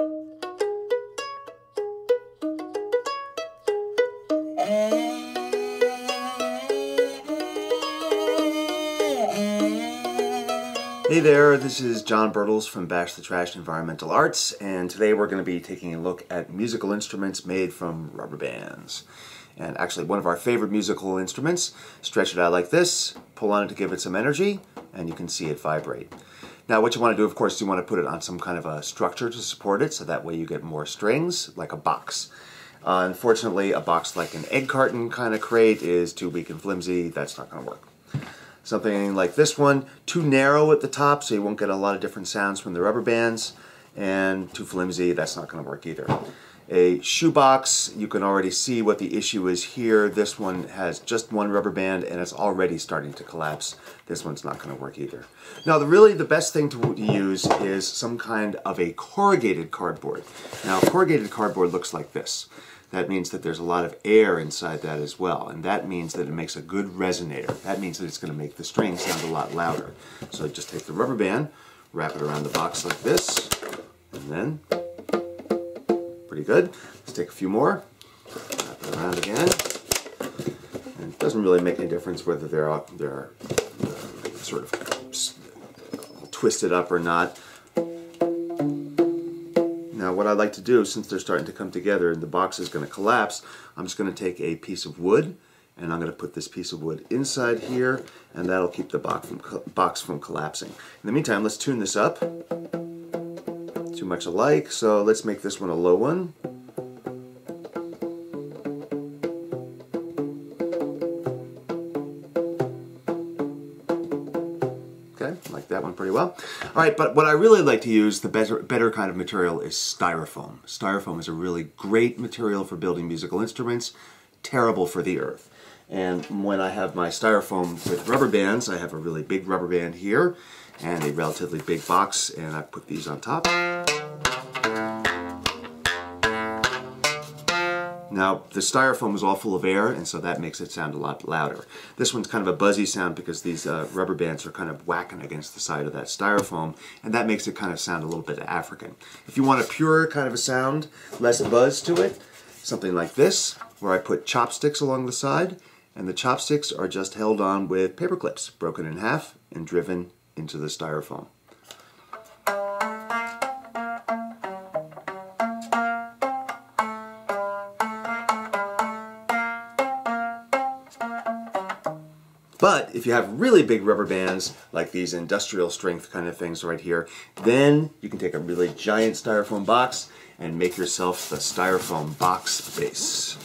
Thank you. Hey there, this is John Bertles from Bash the Trash Environmental Arts, and today we're going to be taking a look at musical instruments made from rubber bands. And actually, one of our favorite musical instruments, stretch it out like this, pull on it to give it some energy, and you can see it vibrate. Now, what you want to do, of course, you want to put it on some kind of a structure to support it, so that way you get more strings, like a box. Uh, unfortunately, a box like an egg carton kind of crate is too weak and flimsy. That's not going to work. Something like this one, too narrow at the top so you won't get a lot of different sounds from the rubber bands, and too flimsy, that's not going to work either. A shoebox, you can already see what the issue is here. This one has just one rubber band and it's already starting to collapse. This one's not going to work either. Now, the, really the best thing to use is some kind of a corrugated cardboard. Now, corrugated cardboard looks like this that means that there's a lot of air inside that as well. And that means that it makes a good resonator. That means that it's going to make the string sound a lot louder. So just take the rubber band, wrap it around the box like this, and then, pretty good. Let's take a few more, wrap it around again. And it doesn't really make any difference whether they're, they're uh, sort of twisted up or not. Now what I like to do, since they're starting to come together and the box is going to collapse, I'm just going to take a piece of wood and I'm going to put this piece of wood inside here and that'll keep the box from, box from collapsing. In the meantime, let's tune this up. Too much alike, so let's make this one a low one. Okay, like that one pretty well. All right, but what I really like to use, the better, better kind of material is styrofoam. Styrofoam is a really great material for building musical instruments, terrible for the earth. And when I have my styrofoam with rubber bands, I have a really big rubber band here and a relatively big box, and I put these on top. Now, the styrofoam is all full of air, and so that makes it sound a lot louder. This one's kind of a buzzy sound because these uh, rubber bands are kind of whacking against the side of that styrofoam, and that makes it kind of sound a little bit African. If you want a pure kind of a sound, less buzz to it, something like this, where I put chopsticks along the side, and the chopsticks are just held on with paper clips, broken in half and driven into the styrofoam. But if you have really big rubber bands, like these industrial strength kind of things right here, then you can take a really giant styrofoam box and make yourself the styrofoam box base.